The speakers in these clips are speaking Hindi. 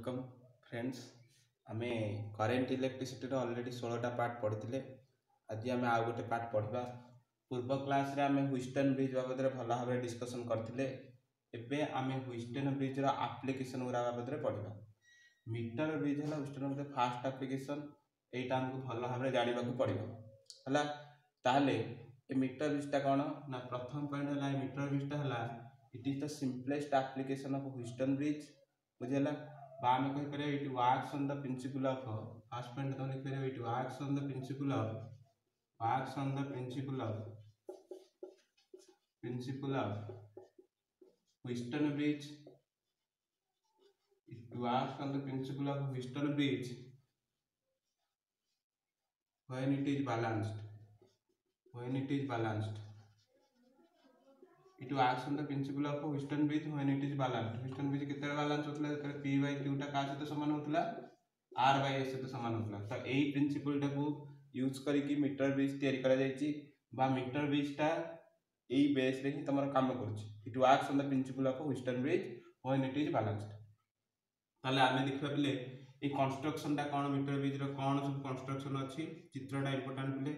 वेलकम फ्रेंड्स आम करेन्ट इलेक्ट्रिसीटर अलरेडी षोलटा पार्ट पढ़ते आज आम आउ गए पार्ट पढ़ा पूर्व क्लास ह्विस्टन ब्रिज बाबद भल भाव डिस्कसन करते आम ह्विस्टन ब्रिज्र आप्लिकेसन गुरा बाबद पढ़ा मीटर ब्रिज है ह्विस्टन ब्रिज फास्ट आप्लिकेसन यहाँ भल भाव जानवाक पड़ा है मीटर ब्रिजटा कौन ना प्रथम पॉइंट है मीटर ब्रिजटा है it is the simplest application of Wheatstone bridge बुझेगा बा आम कहीपर it works on the principle of first point तो लिख लिखिपर it works on the principle of works on the principle of principle of Wheatstone bridge it works on the principle of Wheatstone bridge when it is balanced when it is balanced it works on the principle of Whiston bridge when it is balanced. Whiston bridge कितने balance होता है पी p क्यू टा का से तो समान होता है r by s तो समान होता है तो यही principle टा को यूज करी मीटर ब्रिज तैयारी करा जाइए बा मीटर ब्रिज टा यही बेस रे ही तमर काम करुछ it works on the principle of Wheatstone bridge when it is balanced ताले आमे देखबा पले ए कंस्ट्रक्शन टा कोन मीटर ब्रिज रो कोन सब कंस्ट्रक्शन अछि चित्र टा इंपोर्टेंट पले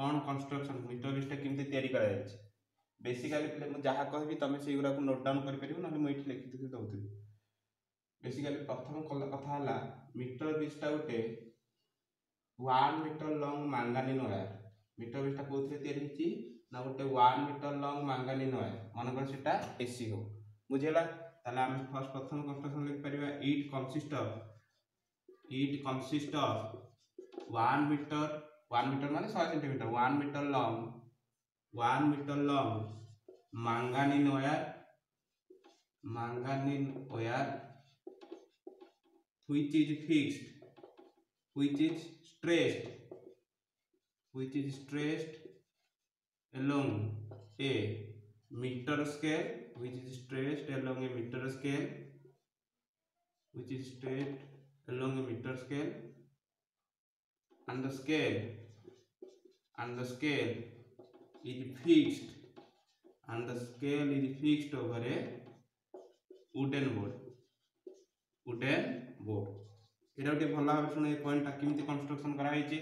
कोन कंस्ट्रक्शन मीटर ब्रिज टा केमते तैयारी करा जाइछ ବେସିକାଲି ମୁଁ ଯାହା କହିବି ତୁମେ ସେଇଗୁଡ଼ାକୁ ନୋଟ୍ ଡାଉନ୍ କରିପାରିବ ନହେଲେ ମୁଁ ଏଇଠି ଲେଖିଦେବି ଦେଉଥିବି ବେସିକାଲି ପ୍ରଥମ କଥା ହେଲା ମିଟର ବିଚ୍ଟା ଗୋଟେ one meter long manganin wire meter ବିଚ୍ଟା କେଉଁଥିରେ ତିଆରି ହେଇଛି ନା ଗୋଟେ one meter long manganin wire ମନେକର ସେଟା ଏସି ହଉ ବୁଝିଗଲା ତାହେଲେ ଆମେ ଫାର୍ଷ୍ଟ ପ୍ରଥମ construction ଲେଖିପାରିବା it consists of it consists of one meter one meter ମାନେ ଶହେ centimeter one meter long one meter long manganin wire manganin wire हुई चीज फिक्स्ड हुई चीज स्ट्रेस्ड हुई चीज stretched along a meter scale हुई चीज stretched along a meter scale हुई चीज stretched along a meter scale and the scale and the scale is fixed and the scale is fixed over a wooden board wooden board এটা গোটে ভাল ভাবে শুনে এই পয়েন্টটা কেমতি কনস্ট্রকশন করা হয়েছে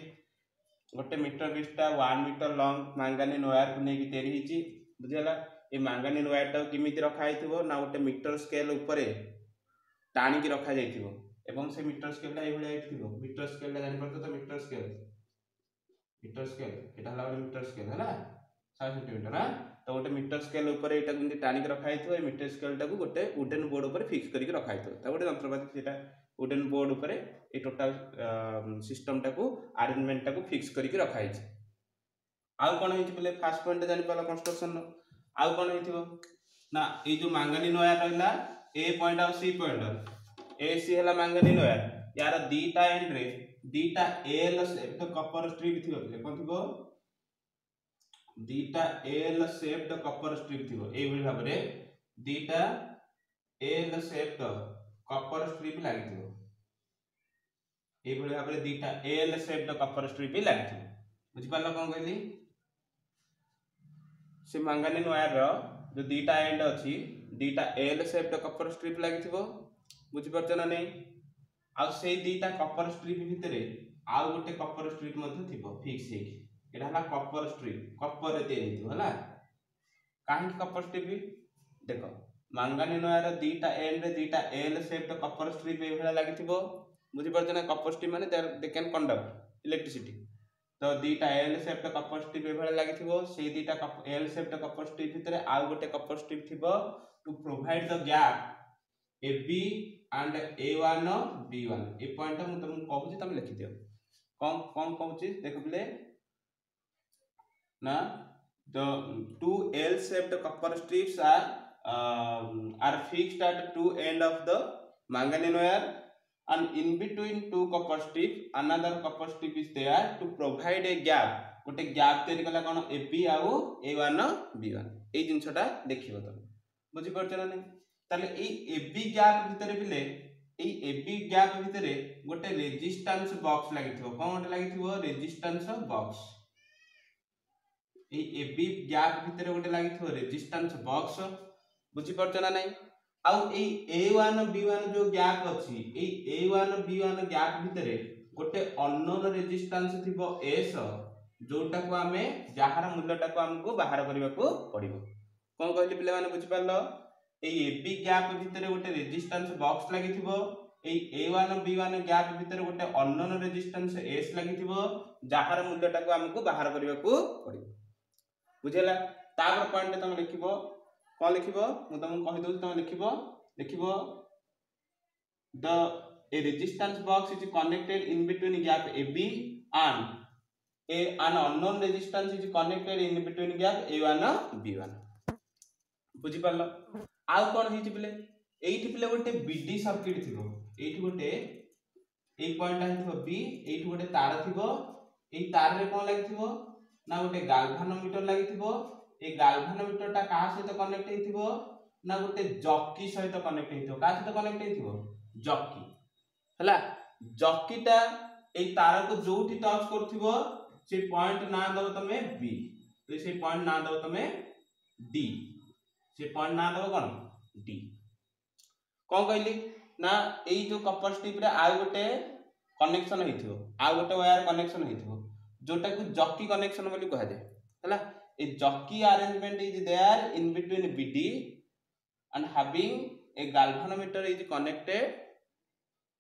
গোটে মিটর পিসটা ওয়ান মিটর লং মাঙ্গানিন ওয়ারকু নেইকি তৈরি হয়েছে বুঝিগলা এই মাঙ্গানিন ওয়ারটাও কেমিতি রখা হয়েছিল না গোটে মিটর স্কেল উপরে টাণিকি রখা যাইথিব এবং সেই মিটর স্কেলটা এইভাবে হয়েছিল মিটর স্কেলটা জানিপারছ তো মিটর স্কেল মিটর স্কেল এটা হল গোটে মিটর স্কেল হ্যাঁ ଶହେ ସେଣ୍ଟିମିଟର ନା ତ ଗୋଟେ ମିଟର ସ୍କେଲ୍ ଉପରେ ଏଇଟାକୁ ଏମିତି ଟାଣିକି ରଖାହେଇଥିବ ଏ ମିଟର ସ୍କେଲ୍ଟାକୁ ଗୋଟେ ଉଡ଼େନ୍ ବୋର୍ଡ଼ ଉପରେ ଫିକ୍ସ କରିକି ରଖାହେଇଥିବ ତା ଗୋଟେ ଯନ୍ତ୍ରପାତି ସେଇଟା ଉଡ଼େନ୍ ବୋର୍ଡ଼ ଉପରେ ଏଇ ଟୋଟାଲ୍ ସିଷ୍ଟମଟାକୁ ଆରେଞ୍ଜମେଣ୍ଟଟାକୁ ଫିକ୍ସ କରିକି ରଖାହେଇଛି ଆଉ କ'ଣ ହେଇଛି ବୋଲେ ଫାଷ୍ଟ ପଏଣ୍ଟ ଜାଣିପାରିଲା କନଷ୍ଟ୍ରକ୍ସନର ଆଉ କ'ଣ ହେଇଥିବ ନା ଏଇ ଯେଉଁ ମାଙ୍ଗାନିନ୍ ୱାୟାର ରହିଲା ଏ ପଏଣ୍ଟ ଆଉ ସି ପଏଣ୍ଟ ଏ ସି ହେଲା ମାଙ୍ଗାନିନ୍ ୱାୟାର ୟାର ଦୁଇଟା ଏଣ୍ଡରେ ଦୁଇଟା ଏଲ୍ ତ କପର ଷ୍ଟ୍ରିପ୍ ଥିବ ବୋଲେ କ'ଣ ଥିବ দুইটা এল শেপড কপার স্ট্রিপ থিব এইভাবে ভাবে দুইটা এল শেপড কপার স্ট্রিপ লাগিথিব এইভাবে ভাবে দুইটা এল শেপড কপার স্ট্রিপ লাগিথিব বুঝিপারল কোন কইলি সে মাঙ্গানিন ওয়ার যে দুইটা এন্ড আছে দুইটা এল শেপড কপার স্ট্রিপ লাগিথিব বুঝিপারছ না নাই ଆଉ ସେଇ ଦୁଇଟା କପର ଷ୍ଟ୍ରିପ୍ ଭିତରେ ଆଉ ଗୋଟେ କପର ଷ୍ଟ୍ରିପ୍ ମଧ୍ୟ ଥିବ ଫିକ୍ସ ହେଇକି ଏଇଟା ହେଲା କପର ଷ୍ଟ୍ରିପ୍ କପରରେ ତିଆରି ହେଇଥିବ ହେଲା କାହିଁକି କପର ଷ୍ଟ୍ରିପ୍ ଦେଖ ମାଙ୍ଗାନିନୟାର ଦୁଇଟା ଏଣ୍ଡରେ ଦୁଇଟା ଏଲ୍ ସେପ୍ଟ କପର ଷ୍ଟ୍ରିପ୍ ଏଇଭଳିଆ ଲାଗିଥିବ ବୁଝିପାରୁଛ ନା କପର ଷ୍ଟ୍ରିପ୍ ମାନେ ଦେ କ୍ୟାନ୍ କଣ୍ଡକ୍ଟ ଇଲେକ୍ଟ୍ରିସିଟି ତ ଦୁଇଟା ଏଲ୍ ସେପ୍ଟ କପର ଷ୍ଟ୍ରିପ୍ ଏଇଭଳିଆ ଲାଗିଥିବ ସେଇ ଦୁଇଟା ଏଲ୍ ସେପ୍ଟ କପର ଷ୍ଟ୍ରିପ୍ ଭିତରେ ଆଉ ଗୋଟେ କପର ଷ୍ଟ୍ରିପ୍ ଥିବ to provide the gap A B and A one B one A ପଏଣ୍ଟଟା ମୁଁ ତୁମକୁ କହୁଛି ତୁମେ ଲେଖିଦିଅ କ'ଣ କ'ଣ କହୁଛି ଦେଖ ପିଲେ Now, the two L-shaped copper strips are um, are fixed at two end of the manganese wire and in between two copper strip another copper strip is there to provide a gap ଗୋଟେ ଗ୍ୟାପ୍ ତିଆରି କଲା କ'ଣ ଏ ବି ଆଉ ଏ ୱାନ୍ ବି ୱାନ୍ ଏଇ ଜିନିଷଟା ଦେଖିବ ତମେ ବୁଝିପାରୁଛ ନା ନାହିଁ ତାହେଲେ ଏଇ ଏ ବି ଗ୍ୟାପ୍ ଭିତରେ ପିଲେ ଏଇ ଏ ବି ଗ୍ୟାପ୍ ଭିତରେ ଗୋଟେ ରେଜିଷ୍ଟାନ୍ସ ବକ୍ସ ଲାଗିଥିବ କ'ଣ ଗୋଟେ ଲାଗିଥିବ ରେଜିଷ୍ଟାନ୍ସ ବକ୍ସ এই এ বি গ্যাপ ভিতরে গোটে লাগিথিব রেজিস্টান্স বক্স বুঝি পারছ না নাই আউ এই এ ওয়ান বি ওয়ান যে গ্যাপ অছি এই A one B one gap ভিতরে গোটে অন্নোন রেজিস্টান্স থিব এস ଯୋଉଟାକୁ ଆମେ ଯାହାର ମୂଲ୍ୟଟାକୁ ଆମକୁ ବାହାର କରିବାକୁ ପଡିବ କ'ଣ କହିଲି ପିଲାମାନେ ବୁଝିପାରିଲ ଏଇ ଏ ବି ଗ୍ୟାପ୍ ଭିତରେ ଗୋଟେ ରେଜିଷ୍ଟାନ୍ସ ବକ୍ସ ଲାଗିଥିବ ଏଇ A one B one gap ଭିତରେ ଗୋଟେ ଅନ୍ନନ୍ ରେଜିଷ୍ଟାନ୍ସ ଏସ୍ ଲାଗିଥିବ ଯାହାର ମୂଲ୍ୟଟାକୁ ଆମକୁ ବାହାର କରିବାକୁ ପଡିବ ବୁଝିଗଲା ତାପରେ ପଏଣ୍ଟରେ ତମେ ଲେଖିବ କ'ଣ ଲେଖିବ ମୁଁ ତମକୁ କହିଦେଉଛି ତମେ ଲେଖିବ ଲେଖିବ ଦ a resistance box is connected in between gap ab and a an unknown resistance is connected in between gap a1 b1 ବୁଝି ପାରିଲ ଆଉ କ'ଣ ହେଇଛି ପିଲେ ଏଇଠି ପିଲେ ଗୋଟେ ବିଡି ସର୍କିଟ ଥିବ ଏଇଠି ଗୋଟେ ଏଇ ପଏଣ୍ଟଟା ହେଇଥିବ ବି ଏଇଠି ଗୋଟେ ତାର ଥିବ ଏଇ ତାରରେ କ'ଣ ଲାଗିଥିବ ନା ଗୋଟେ ଗାଲଭାନୋମିଟର ଲାଗିଥିବ ଏ ଗାଲଭାନୋମିଟରଟା କାହା ସହିତ କନେକ୍ଟ ହେଇଥିବ ନା ଗୋଟେ ଜକି ସହିତ କନେକ୍ଟ ହେଇଥିବ କାହା ସହିତ କନେକ୍ଟ ହେଇଥିବ ଜକି ହେଲା ଜକିଟା ଏଇ ତାରକୁ ଯୋଉଠି ଟଚ୍ କରୁଥିବ ସେ ପଏଣ୍ଟ ନାଁ ଦେବ ତମେ ବି ତ ସେ ପଏଣ୍ଟ ନାଁ ଦେବ ତମେ ଡି ସେ ପଏଣ୍ଟ ନାଁ ଦେବ କ'ଣ ଡି କ'ଣ କହିଲି ନା ଏଇ ଯୋଉ କପର ଷ୍ଟ୍ରିପ୍ରେ ଆଉ ଗୋଟେ କନେକ୍ସନ୍ ହେଇଥିବ ଆଉ ଗୋଟେ ୱାୟାର କନେକ୍ସନ୍ ହେଇଥିବ जोटा जकी कनेक्शन बोली कहुए a jockey arrangement is there in between BD and having a galvanometer is connected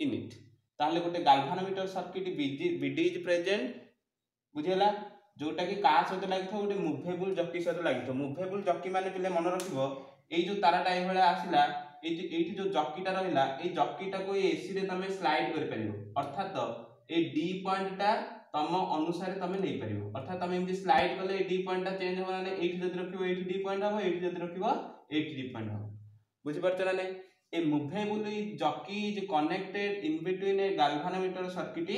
in it তাহলে গোটে galvanometer circuit BD is present বুঝিলা যেটা কি কাহ সহ লাগি গোটে মুভেবল জকি সহ লাগি মুভেবল জকি মানে পিলে মনে রাখব এই যে তারাটা এইভাবে আসিলা এই যে এইটি যে জকিটা রহিলা এই জকিটাকে এই এসি রে তুমি স্লাইড করে পারিব অর্থাৎ এই ডি পয়েন্টটা तुम अनुसार तुम नहीं पार अर्थात तुम एम स्लाइड कले डी पॉइंट चेंज हम ना ये रखी ये डी पॉइंट हम ये जी रखे डी पॉइंट हम बुझीपार ना a movable jockey is connected in between a galvanometer circuit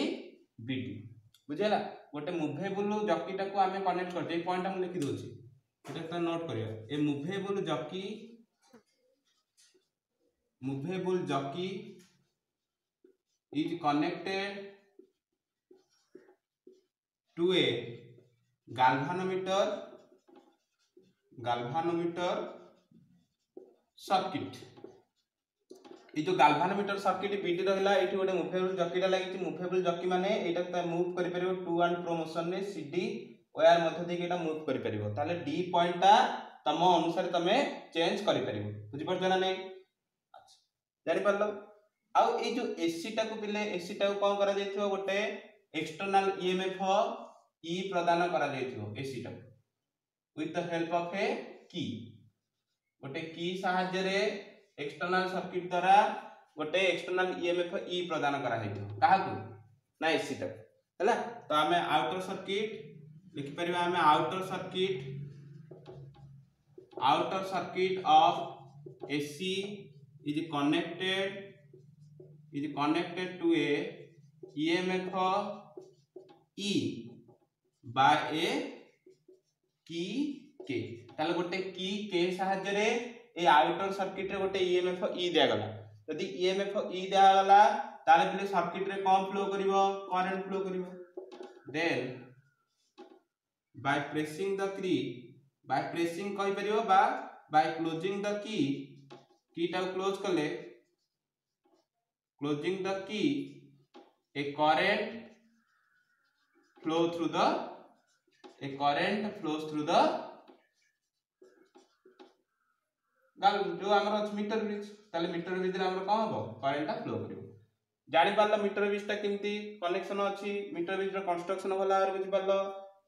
B बुझेगा गोटे मुभेबुल जकीटा को आम कनेक्ट कर पॉइंट लिखी दूसरी नोट कर movable jockey movable jockey is connected to a galvanometer galvanometer circuit ये जो गाल्भानोमीटर सर्किट बीटी रहा ये गोटे मुफेबल जकीटा लगी मुफेबल जकी मैंने मुव कर टू आंड प्रो मोशन में सी डी ওয়ার মধ্য দিয়ে এটা মুভ করে পারিব তাহলে ডি পয়েন্টটা তম অনুসারে তুমি চেঞ্জ করে পারিব বুঝিপারছ না নাই আচ্ছা জানি পারল আউ এই যে এসি টাকু পিলে এসি টাকু কোন করা যাইতিব গোটে এক্সটর্নাল ইএমএফ की e प्रदान करा एसी टा with the help of a key गोटे की साहय एक्सटर्नल सर्किट द्वारा गोटे एक्सटर्नल ईएमएफ ई प्रदान करा क्या ना एसी टा है तो आम आउटर सर्किट लिखिपर आम outer circuit outer circuit of AC is connected is connected to a EMF E by a key K তাহলে গোটে কি কে সাহায্যে এই আউটর সর্কিটরে গোটে ইএমএফ ই দেয়াগলা যদি ইএমএফ ই দেয়াগলা তাহলে পিলে সর্কিটরে কম ফ্লো করিব কারেন্ট ফ্লো করিব then by pressing the key by pressing কই পারিব বা বাই ক্লোজিং দ্য কি কিটা ক্লোজ কলে closing the key a current flow through the a current flows through the গাল যে আমার আছে মিটার ব্রিজ তাহলে মিটার ব্রিজরে আমার কম হব কারেন্টটা ফ্লো করিব জানি পারল মিটার ব্রিজটা কেমতি কানেকশন আছে মিটার ব্রিজর কনস্ট্রকশন ভাল ভাবে বুঝি পারল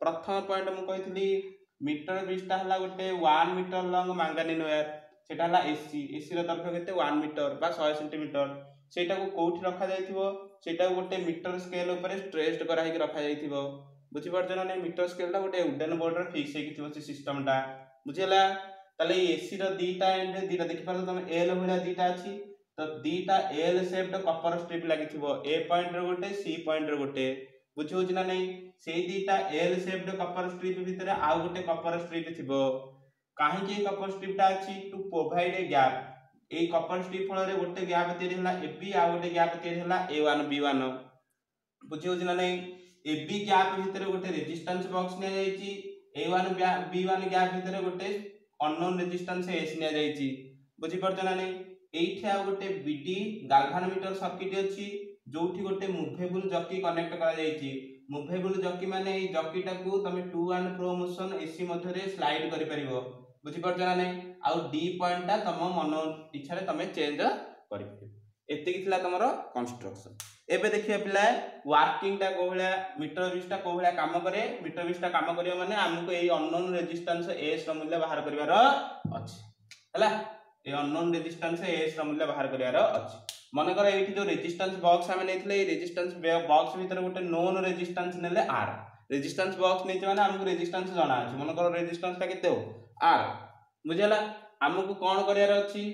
প্রথম পয়েন্ট মু কইଥିଲି মিটার ব্রিজটা হলা গটে 1 মিটার লং ম্যাঙ্গানিন ওয়্যার সেটা হলা এসি এসি র দৈর্ঘ্য কেতে 1 মিটার বা 100 সেন্টিমিটার সেটাকে কোউঠি রাখা যাইতিবো সেটা গটে মিটার স্কেল উপরে স্ট্রেসড করা হইকি রাখা যাইতিবো বুঝিপারছ না নাই মিটর স্কেলটা গোটে উডেন বোর্ডরে ফিক্স হয়েকি থিব সে সিস্টমটা বুঝিলা তাহলে এসির দুইটা এন্ড দুইটা দেখিপার তুমি এল ভাড়া দুইটা আছে তো দুইটা এল সেপ্ড কপর স্ট্রিপ লাগিথিব এ পয়েন্টর গোটে সি পয়েন্টর গোটে বুঝি হচ্ছে না নাই সেই দুইটা এল সেপ্ড কপর স্ট্রিপ ভিতরে আউ গোটে কপর স্ট্রিপ থিব কাহিকি এই কপর স্ট্রিপটা আছে টু প্রোভাইড এ গ্যাপ এই কপর স্ট্রিপ ফলরে গোটে গ্যাপ তৈরি হলা এবি আউ গোটে গ্যাপ তৈরি হলা এ ওয়ান বি ওয়ান বুঝি হচ্ছে না নাই AB গ্যাপ ভিতরে গোটে রেজিস্ট্যান্স বক্স নিয়া যাইছি A1 B1 গ্যাপ ভিতরে গোটে অননোন রেজিস্ট্যান্স S নিয়া যাইছি বুঝি পারছ না নাই এইঠে আর গোটে BD গালভানোমিটার সার্কিট আছে ଯୋଉଠି ଗୋଟେ ମୁଭେବୁଲ ଜକି କନେକ୍ଟ କରାଯାଇଛି ମୁଭେବୁଲ ଜକି ମାନେ ଏଇ ଜକିଟାକୁ ତମେ to and fro motion AC ମଧ୍ୟରେ ସ୍ଲାଇଡ୍ କରିପାରିବ ବୁଝିପାରୁଛ ନା ନାହିଁ ଆଉ ଡି ପଏଣ୍ଟଟା ତମ ମନ ଇଚ୍ଛାରେ ତମେ ଚେଞ୍ଜ କରିପାରିବ ଏତିକି ଥିଲା ତୁମର କନଷ୍ଟ୍ରକ୍ସନ୍ ଏବେ ଦେଖିବା ପିଲାଏ ୱାର୍କିଂଟା କେଉଁ ଭଳିଆ ମିଟର ବିସ୍ଟା କେଉଁ ଭଳିଆ କାମ କରେ ମିଟର ବିସ୍ଟା କାମ କରିବ ମାନେ ଆମକୁ ଏଇ ଅନନୋନ୍ ରେଜିଷ୍ଟାନ୍ସ ଏସ୍ର ମୂଲ୍ୟ ବାହାର କରିବାର ଅଛି ହେଲା এই অননোন রেজিস্ট্যান্স এস র মূল্য বাহার করিবার আছে মনে কর এইটি যে রেজিস্ট্যান্স বক্স আমি নেইছিলে এই রেজিস্ট্যান্স বক্স ভিতরে গোটে নোন রেজিস্ট্যান্স নেলে আর রেজিস্ট্যান্স বক্স নেইছে মানে আমাকে রেজিস্ট্যান্স জানা আছে মনে কর রেজিস্ট্যান্সটা কেতে আর বুঝলা আমাকে কোন করিবার আছে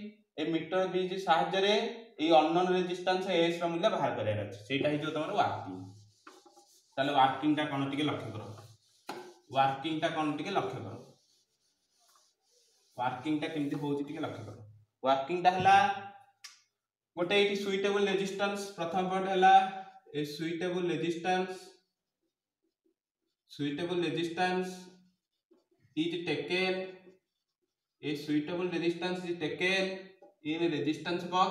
এই মিটার বিজ সাহায্যে এই অন্নন রেজিষ্টান্স এস র মূল্য বাহার করার আছে সেইটা হয়ে তোমার ওয়ার্কিং তাহলে ওয়ার্কিংটা কোণ টিকে লক্ষ্য করো ওয়ার্কিংটা কোণ টিকে লক্ষ্য করো ওয়ার্কিংটা কেমতি হচ্ছে টিকে লক্ষ্য করো ওয়ার্কিংটা হলা গোটে এইটি সুইটেবল রেজিষ্টান্স প্রথম পয়েন্ট হলা এই suitable resistance suitable resistance is taken a suitable resistance is taken in resistance box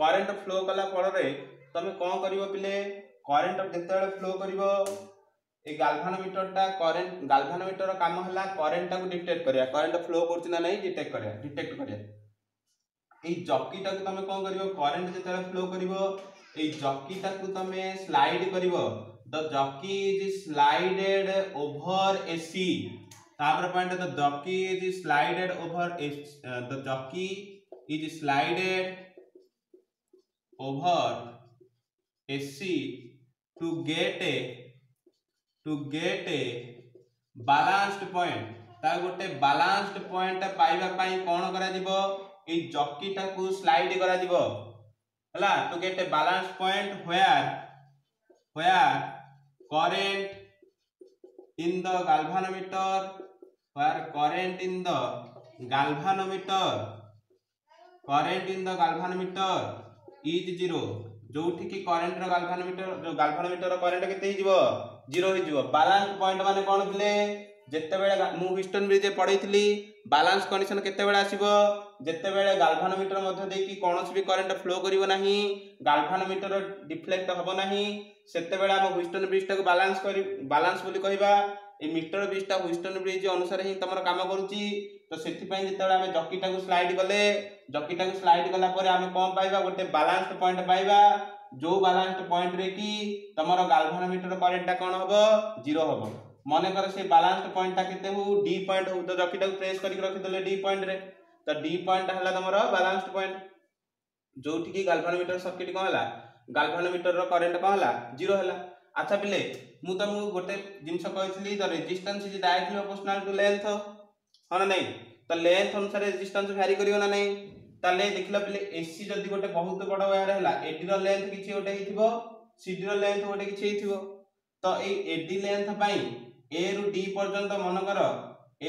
current flow कला फल तुम कौन कर पे करेन्ट जिते फ्लो कर ये गाल्भानोमीटरटा करे गाल्भानोमीटर काम है करेन्टा को डिटेक्ट कराया करेन्ट फ्लो कर डिटेक्ट कर डिटेक्ट कर जकीटा को तुम कौन कर करेन्ट जो फ्लो कर जकीटा को तुम स्लाइड कर the jockey is slided over A C point the jockey is slided over A the jockey is slided over SC to get a to get a balanced point তার গোটে balanced point পাইবা পাই কোন করা দিব এই জকিটাকু স্লাইড করা দিব হলা to get a balanced point where where current in the galvanometer where current in the galvanometer current in the galvanometer is zero ଯେଉଁଠିକି କରେଣ୍ଟର ଗାଲଭାନୋମିଟର ଯେଉଁ ଗାଲଭାନୋମିଟର କରେଣ୍ଟ କେତେ ହେଇଯିବ ଜିରୋ ହେଇଯିବ ବାଲାନ୍ସ ପଏଣ୍ଟ ମାନେ କ'ଣ ଥିଲେ ଯେତେବେଳେ ମୁଁ ହିଷ୍ଟନ୍ ବ୍ରିଜରେ ପଢ଼େଇଥିଲି ବାଲାନ୍ସ କଣ୍ଡିସନ କେତେବେଳେ ଆସିବ ଯେତେବେଳେ ଗାଲଭାନୋମିଟର ମଧ୍ୟ ଦେଇକି କୌଣସି ବି କରେଣ୍ଟ ଫ୍ଲୋ କରିବ ନାହିଁ ଗାଲଭାନୋମିଟର ଡିଫ୍ଲେକ୍ଟ ହେବ ନାହିଁ ସେତେବେଳେ ଆମ ହୁଇଷ୍ଟନ୍ ବ୍ରିଜ୍ଟାକୁ ବାଲାନ୍ସ କରି ବାଲାନ୍ସ ବୋଲି କହିବା এই মিটর ব্রিজটা হুইস্টন ব্রিজ অনুসারে হি তোমার কাম করুচি ତ ସେଥିପାଇଁ ଯେତେବେଳେ ଆମେ ଜକିଟାକୁ ସ୍ଲାଇଡ୍ କଲେ ଜକିଟାକୁ ସ୍ଲାଇଡ୍ କଲା ପରେ ଆମେ କ'ଣ ପାଇବା ଗୋଟେ ବାଲାନ୍ସ ପଏଣ୍ଟ ପାଇବା ଯେଉଁ ବାଲାନ୍ସ ପଏଣ୍ଟରେ କି ତମର ଗାଲଭାନୋମିଟର କରେଣ୍ଟଟା କ'ଣ ହବ ଜିରୋ ହବ ମନେକର ସେ ବାଲାନ୍ସ ପଏଣ୍ଟଟା କେତେ ହଉ ଡି ପଏଣ୍ଟ ହଉ ତ ଜକିଟାକୁ ପ୍ରେସ୍ କରିକି ରଖିଦେଲେ ଡି ପଏଣ୍ଟରେ ତ ଡି ପଏଣ୍ଟଟା ହେଲା ତମର ବାଲାନ୍ସ ପଏଣ୍ଟ ଯେଉଁଠିକି ଗାଲଭାନୋମିଟର ସର୍କିଟ୍ କ'ଣ ହେଲା ଗାଲଭାନୋମିଟରର କରେଣ୍ଟ କ'ଣ ହେଲା ଜିରୋ ହେଲା ଆଚ୍ଛା ପିଲେ ମୁଁ ତମକୁ ଗୋଟେ ଜିନିଷ କହିଥିଲି the resistance is directly proportional to length ହଁ ନା ନାହିଁ ତା ଲେନ୍ଥ ଅନୁସାରେ ରେଜିଷ୍ଟାନ୍ସ ଭ୍ୟାରି କରିବ ନା ନାହିଁ ତାହେଲେ ଦେଖିଲା ପିଲେ ଏସି ଯଦି ଗୋଟେ ବହୁତ ବଡ଼ ୱାୟାର ହେଲା ଏଡିର ଲେନ୍ଥ କିଛି ଗୋଟେ ହେଇଥିବ ସିଡିର ଲେନ୍ଥ ଗୋଟେ କିଛି ହେଇଥିବ ତ ଏଇ ଏଡି ଲେନ୍ଥ ପାଇଁ ଏ ରୁ ଡି ପର୍ଯ୍ୟନ୍ତ ମନେକର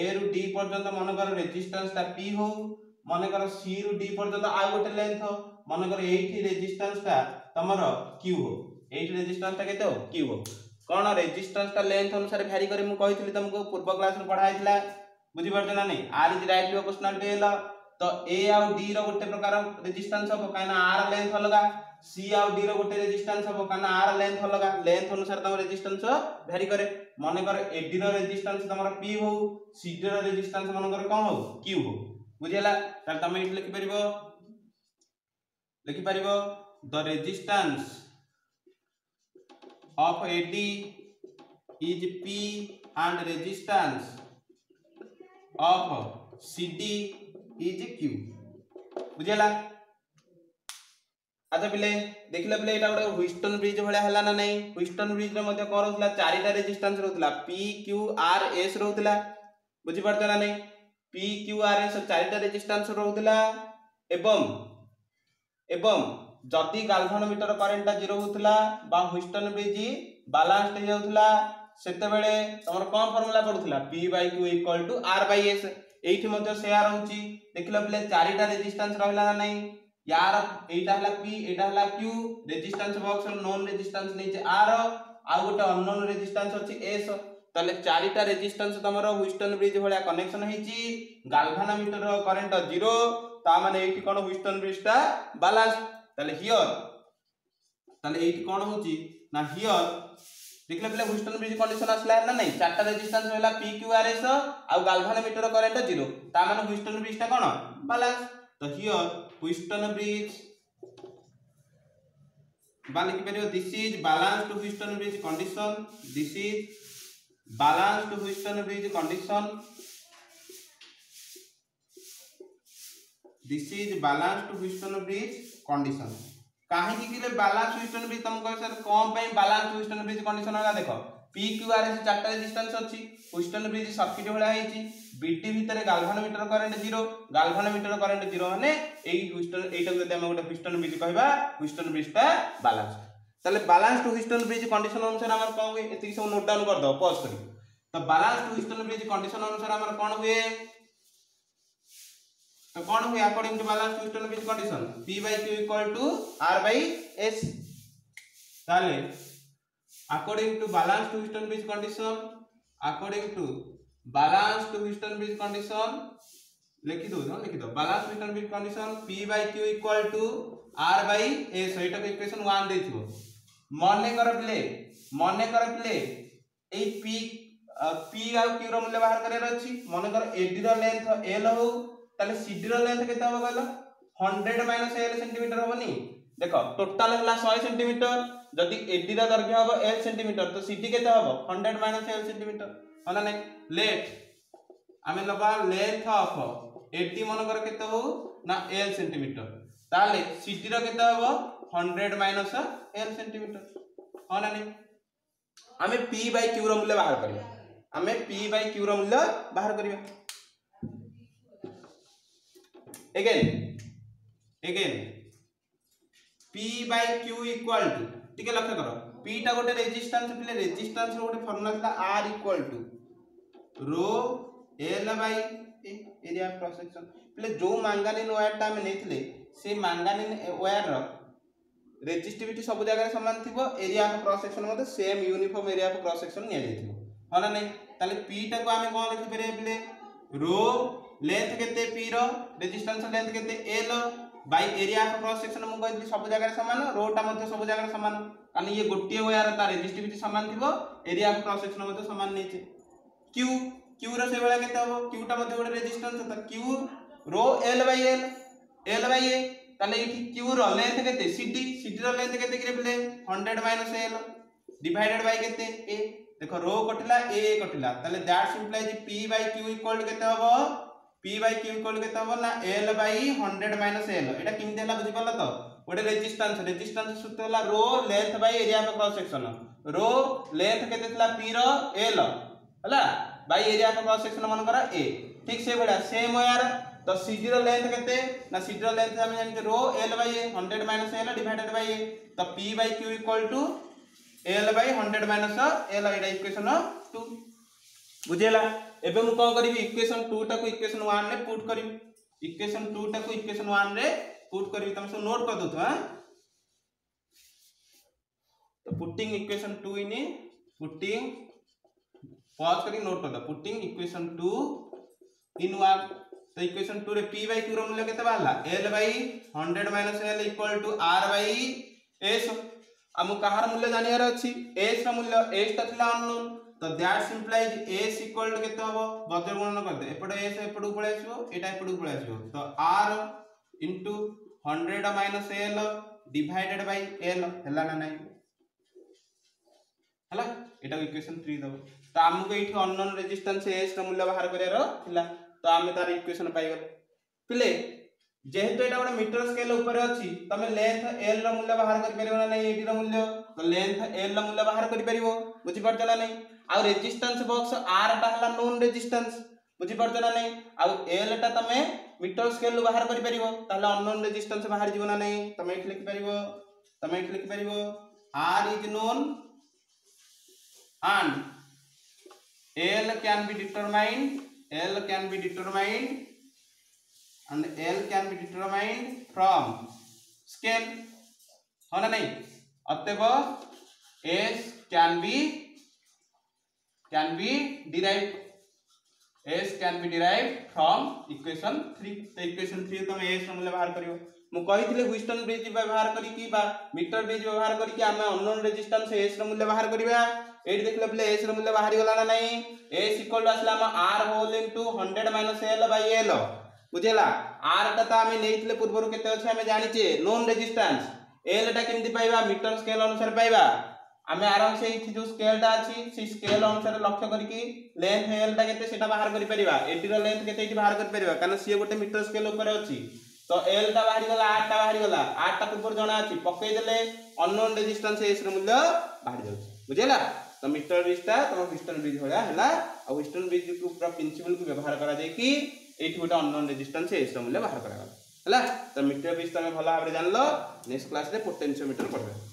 ଏ ରୁ ଡି ପର୍ଯ୍ୟନ୍ତ ମନେକର ରେଜିଷ୍ଟାନ୍ସଟା ପି ହଉ ମନେକର ସି ରୁ ଡି ପର୍ଯ୍ୟନ୍ତ ଆଉ ଗୋଟେ ଲେନ୍ଥ ମନେକର ଏଇଠି ରେଜିଷ୍ଟାନ୍ସଟା ତମର କ୍ୟୁ ହଉ ଏଇଠି ରେଜିଷ୍ଟାନ୍ସଟା କେତେ ହଉ କ୍ୟୁ ହଉ କ'ଣ ରେଜିଷ୍ଟାନ୍ସଟା ଲେନ୍ଥ ଅନୁସାରେ ଭ୍ୟାରି କରି ମୁଁ କହିଥିଲି ତମକୁ ପୂର୍ବ କ୍ଲାସ୍ରେ ପଢ଼ା ହେଇଥିଲା বুঝিপারছ না নাই R is directly proportional to L ତ ଏ ଆଉ ଡି ର ଗୋଟେ ପ୍ରକାର ରେଜିଷ୍ଟାନ୍ସ ହବ କାହିଁକିନା ଆର ଲେନ୍ଥ ଅଲଗା ସି ଆଉ ଡି ର ଗୋଟେ ରେଜିଷ୍ଟାନ୍ସ ହବ କାହିଁକିନା ଆର ଲେନ୍ଥ ଅଲଗା ଲେନ୍ଥ ଅନୁସାରେ ତମ ରେଜିଷ୍ଟାନ୍ସ ଭ୍ୟାରି କରେ ମନେକର ଏ ଡି ର ରେଜିଷ୍ଟାନ୍ସ ତମର ପି ହଉ ସି ଡି ର ରେଜିଷ୍ଟାନ୍ସ ମନେକର କ'ଣ ହଉ କ୍ୟୁ ହଉ ବୁଝିହେଲା ତାହେଲେ ତମେ ଏଠି ଲେଖିପାରିବ ଲେଖିପାରିବ the resistance of A D is P and resistance of C D is Q बुझेगा আচ্ছা পিলে দেখিলে পিলে এটা গোটে হুইস্টন ব্রিজ ভাড়া হল না নাই হুইস্টন ব্রিজরে মধ্যে কম রহুলা চারিটা রেজিস্টান্স রহুলা পি কিউ আর এস রহুলা বুঝিপারছ না নাই পি কিউ আর এস চারিটা রেজিস্টান্স রহুলা এবং এবং যদি গালভানোমিটর কারেন্টটা জিরো হউতলা বা হুইস্টন ব্রিজ বালান্সড হয়ে যাওয়া সেতবে তোমার কম formula পড়ুলা P by Q equal to R by S এইটি মধ্যে সেয়া রয়েছে দেখিল পিলে চারিটা রেজিস্টান্স রহিলা না নাই ইয়ার এইটা হলা পি এটা হলা Q resistance box known resistance নেইছে আর আউ গোটে অননোন রেজিস্টান্স আছে এস তাহলে চারিটা রেজিস্টান্স তোমার হুইস্টন ব্রিজ ভাড়া কনেকশন হয়েছি গালভানোমিটর করেন্ট জিরো তা মানে এইটি কোণ হুইস্টন ব্রিজটা বালান্স তাহলে হিয়র তাহলে এইটি কোণ হচ্ছে না হিয়র ଦେଖିଲ ପିଲା ହୁଷ୍ଟନ୍ ବ୍ରିଜ୍ କଣ୍ଡିସନ୍ ଆସିଲା ନା ନାହିଁ ଚାରିଟା ରେଜିଷ୍ଟାନ୍ସ ହେଲା ପି କ୍ୟୁ ଆର୍ ଏସ୍ ଆଉ ଗାଲଭାନୋମିଟର କରେଣ୍ଟ ଜିରୋ ତା ମାନେ ହୁଷ୍ଟନ୍ ବ୍ରିଜ୍ଟା କ'ଣ ବାଲାନ୍ସ ତ ହିଅର୍ ହୁଷ୍ଟନ୍ ବ୍ରିଜ୍ ବା ଲେଖିପାରିବ this is balanced Wheatstone bridge condition this is balanced Wheatstone bridge condition this is balanced Wheatstone bridge condition कहीं बालांस ह्यूस्टन ब्रिज तुम कह सर कौन बालांस ह्यूस्टन ब्रिज कंडीशन होगा देख पी क्यू आर एस चार्टा डिस्टेंस अच्छी ह्यूस्टन ब्रिज सर्किट भाई বিডি ভিতরে galvanometer current zero galvanometer current zero মানে এই হুইস্টন এইটাকে যদি আমি গোটে হুইস্টন ব্রিজ কহবা হুইস্টন ব্রিজটা বালান্স তাহলে balance to Wheatstone bridge condition অনুসারে আমার কম হুয়ে এত সব নোট ডাউন করে দেব পজ করি তো balance to Wheatstone bridge condition অনুসারে আমার কম হুয়ে कौन हुए according to balance system with condition p by q equal to r by s ताले according to balance system with condition according to balance system with condition लिख दो ना लिख दो balance system with condition p by q equal to r by एटा के इक्वेशन 1 मन দেইছো মনে কর পিলে মনে কর পিলে এই p p আর q এর মূল্য বাহার করার আছে মনে কর ad रो लेंथ l हो ताले सीडी रो लेंथ केता हो गेलो 100 माइनस एल सेंटीमीटर होनी देखो टोटल हला 100 सेंटीमीटर यदि एडी रा दर्घ्य हो एल सेंटीमीटर तो सीडी केता हो 100 माइनस एल सेंटीमीटर होना ने लेट आमे लबा लेंथ ऑफ एडी मन कर केता हो ना एल सेंटीमीटर ताले सीडी रो केता हो 100 माइनस एल सेंटीमीटर होना ने आमे पी बाय क्यू रो मूल्य बाहर करियो आमे पी बाय क्यू रो मूल्य बाहर करियो again again p by q equal to ठीक है लक्ष्य करो p टा गोटे रेजिस्टेंस पिले रेजिस्टेंस रो गोटे फार्मूला था r equal to rho l by area cross section पिले जो मैंगानीन वायर टा हमें नेथिले से मैंगानीन वायर रो रेजिस्टिविटी सब जगह समान थी एरिया क्रॉस सेक्शन मत same uniform area cross section नि जाइथिबो हां ना नहीं ताले p टा को हमें कोन लिखि परे पिले rho लेंथ केते पी रो रेजिस्टेंस लेंथ केते L by area of cross section मु कहि सब जगह समान रोटा मते सब जगह समान कारण ये गोटे वेयर ता रेजिस्टिविटी समान थिबो एरिया ऑफ क्रॉस सेक्शन मते समान नै नेचे क्यू क्यू रो से बेला केते हो क्यू टा मते गोटे रेजिस्टेंस त Q rho L by L L by A ताले इठी क्यू रो लेंथ केते सीडी सीडी रो लेंथ केते किरे बले 100 माइनस एल डिवाइडेड बाय केते ए देखो रो कटला ए कटला ताले that implies P by Q equal केते हो पी बै क्यू इक्वल के बोलना L by hundred minus L एटा केमती है बुझीपाल तो गोटे रेजिस्टांस रेजिस्टांस सूत्र है rho length by area of cross section rho length केते थिला पी रो एल हला by area of cross section मनकर ए ठीक से बड़ा सेम यार तो सीजी रो लेंथ केते ना सीजी रो लेंथ हम जानते rho L by A 100 minus L divided by A तो P by Q equal to L by 100 minus L Etah equation 2 बुझेला এবে মু কোন করিবি ইকুয়েশন 2 টাকু ইকুয়েশন 1 রে পুট করিবি ইকুয়েশন 2 টাকু ইকুয়েশন 1 রে পুট করিবি তুমি সব নোট কর দউতো হ্যাঁ तो putting equation 2 in putting pause करके नोट कर दो पुटिंग इक्वेशन 2 इन वन तो इक्वेशन 2 रे p बाय q रो मूल्य केते बाला l by 100 minus l equal to r by s हम कहार मूल्य जानियार अछि s रो मूल्य s त थिला अननोन तो that's implies S equal to केते होबो बदल गुणन करते एपट एस एपट को पळे आछिबो एटा एपट को पळे आछिबो तो R into 100 minus L divided by L हला ना नाही हला तो तो एटा इक्वेशन 3 दबो तो हमको एठी अननोन रेजिस्टेंस एस रा मूल्य बाहर करियार थिला तो आमे तार इक्वेशन पाई गेले पिले যেহেতু এটা গোটে মিটর স্কেল উপরে অছি তুমি লেন্থ এল র মূল্য বাহার করি পারিব না নাই এটি র মূল্য তো লেন্থ এল র মূল্য বাহার করি পারিব বুঝি পারছ না নাই ଆଉ ରେଜିଷ୍ଟାନ୍ସ ବକ୍ସ ଆରଟା ହେଲା ନନ୍ ରେଜିଷ୍ଟାନ୍ସ ବୁଝିପାରୁଛ ନା ନାହିଁ ଆଉ ଏଲ୍ଟା ତମେ ମିଟର ସ୍କେଲରୁ ବାହାର କରିପାରିବ ତାହେଲେ ଅନନୋନ୍ ରେଜିଷ୍ଟାନ୍ସ ବାହାରିଯିବ ନା ନାହିଁ ତମେ ଏଠି ଲେଖିପାରିବ ତମେ ଏଠି ଲେଖିପାରିବ R is known and l can be determined l can be determined and l can be determined from scale हो ना नहीं अतएव s can be can be derived s can be derived from equation 3 so equation 3 तमे s मूल्य बाहर करियो मु कहिथिले व्हिस्टन ब्रिज व्यवहार करी कि बा मीटर ब्रिज व्यवहार करी कि हमें अननोन रेजिस्टेंस s रो मूल्य बाहर करिवा एट देखले पले s रो मूल्य बाहर गला ना नहीं s इक्वल टू असला हम r whole into 100 minus l by l बुझेला r टा त तो हमें नेथिले पूर्वरो केते अछि हमें जानि छे नोन रेजिस्टेंस l टा केमति पाइबा मीटर स्केल अनुसार पाइबा আমি আরামসে এই যে স্কেলটা আছে সেই স্কেল অনুসারে লক্ষ্য করিকি লেন্থ হেলটা কেতে সেটা বাহার করি পারিবা এটির লেন্থ কেতে এটি বাহার করি পারিবা কারণ সিয়ে গোটে মিটার স্কেল উপরে অছি তো এলটা বাহারি গলা আটটা বাহারি গলা আটটা পূর্বর জনা আছে পকাই দেলে অননোন রেজিস্টান্স এস র মূল্য বাহারি যাচ্ছে বুঝিলা তো মিটার ব্রিজটা তোমার ওয়েস্টার্ন ব্রিজ ভা হলা আর ওয়েস্টার্ন ব্রিজ পুরা প্রিন্সিপল কু ব্যবহার করা যায় কি এইটি গোটে অননোন রেজিস্টান্স এস র মূল্য বাহার করা গলা হলা তো মিটার ব্রিজ তুমি ভালো ভাবে জানলো নেক্সট ক্লাসে পোটেনসিওমিটার পড়বে